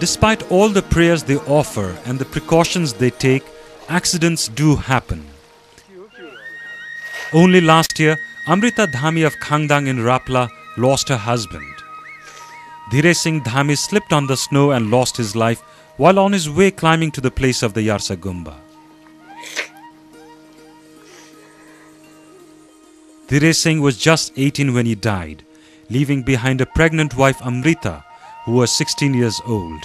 Despite all the prayers they offer and the precautions they take, accidents do happen. Only last year, Amrita Dhami of Khangdang in Rapla lost her husband. Dhire Singh Dhami slipped on the snow and lost his life while on his way climbing to the place of the Yarsa Gumba. Dhire Singh was just 18 when he died, leaving behind a pregnant wife Amrita, who was 16 years old.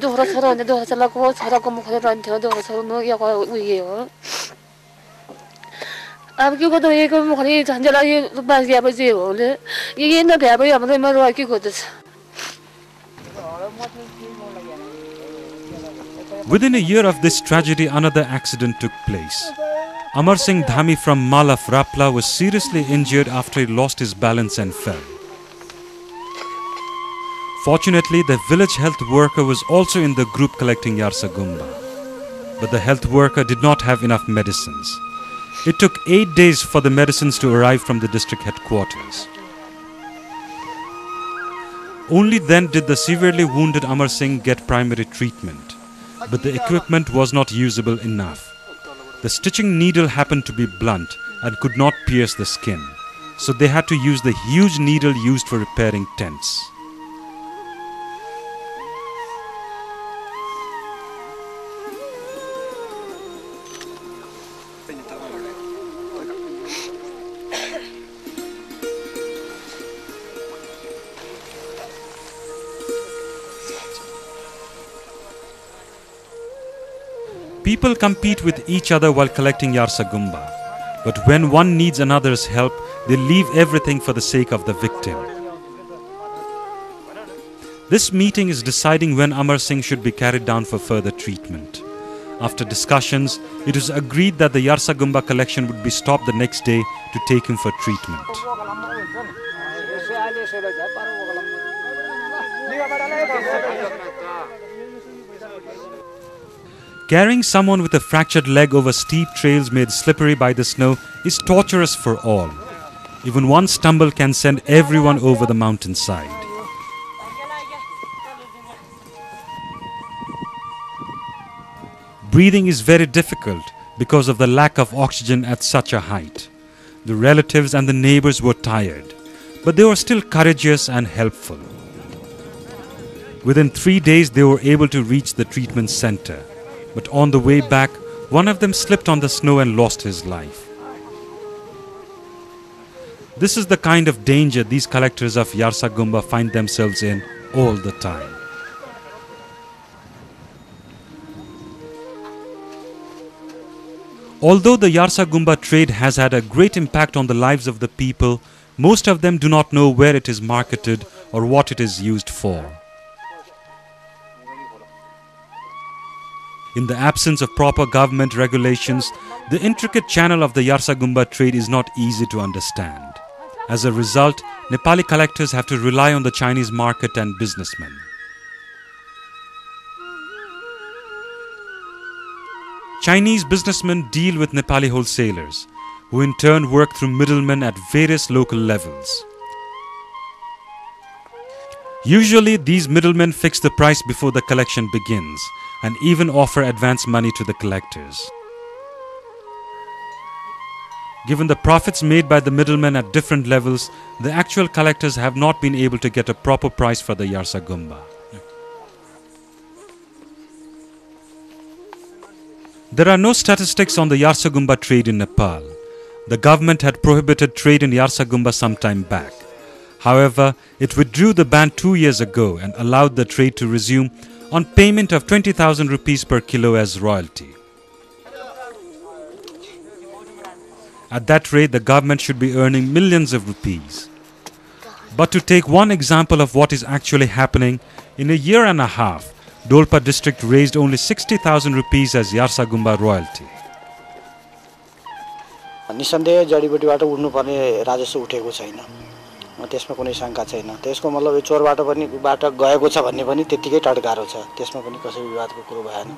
दोहोरो छोरो भने दोहोरो छोराको छोराको मुखले रहन्थ्यो दोहोरो छोरो नु यो उयो हो अब के गर्दा यहीको मुखले झन्झेला यो बाँचिएपछि हो ले यही नभ्याएपछि हाम्रो मेरो के गर्दैछ Within a year of this tragedy, another accident took place. Amar Singh Dhami from Malaf, Rapla was seriously injured after he lost his balance and fell. Fortunately, the village health worker was also in the group collecting Yarsa Gumba. But the health worker did not have enough medicines. It took eight days for the medicines to arrive from the district headquarters. Only then did the severely wounded Amar Singh get primary treatment, but the equipment was not usable enough. The stitching needle happened to be blunt and could not pierce the skin, so they had to use the huge needle used for repairing tents. People compete with each other while collecting Yarsa Gumba. But when one needs another's help, they leave everything for the sake of the victim. This meeting is deciding when Amar Singh should be carried down for further treatment. After discussions, it was agreed that the Yarsa Gumba collection would be stopped the next day to take him for treatment. Carrying someone with a fractured leg over steep trails made slippery by the snow is torturous for all. Even one stumble can send everyone over the mountainside. Breathing is very difficult because of the lack of oxygen at such a height. The relatives and the neighbors were tired, but they were still courageous and helpful. Within three days, they were able to reach the treatment center, but on the way back, one of them slipped on the snow and lost his life. This is the kind of danger these collectors of Yarsa Gumba find themselves in all the time. Although the Yarsa Gumba trade has had a great impact on the lives of the people, most of them do not know where it is marketed or what it is used for. In the absence of proper government regulations, the intricate channel of the Yarsa Gumba trade is not easy to understand. As a result, Nepali collectors have to rely on the Chinese market and businessmen. Chinese businessmen deal with Nepali wholesalers, who in turn work through middlemen at various local levels. Usually, these middlemen fix the price before the collection begins and even offer advance money to the collectors. Given the profits made by the middlemen at different levels, the actual collectors have not been able to get a proper price for the Yarsa Gumba. There are no statistics on the Yarsa Gumba trade in Nepal. The government had prohibited trade in Yarsa Gumba some time back. However, it withdrew the ban two years ago and allowed the trade to resume on payment of 20,000 rupees per kilo as royalty. At that rate, the government should be earning millions of rupees. But to take one example of what is actually happening, in a year and a half, Dolpa district raised only 60,000 rupees as Yarsa Gumba royalty. निसन्देह जडीबुटीबाट उठ्नुपर्ने राजस्व उठेको छैन त्यसमा कुनै शङ्का छैन। त्यसको मतलब यो चोरबाट पनि बाट गएको छ भन्ने पनि त्यत्तिकै टड्कारो छ। त्यसमा पनि कसै विवादको कुरो भएन।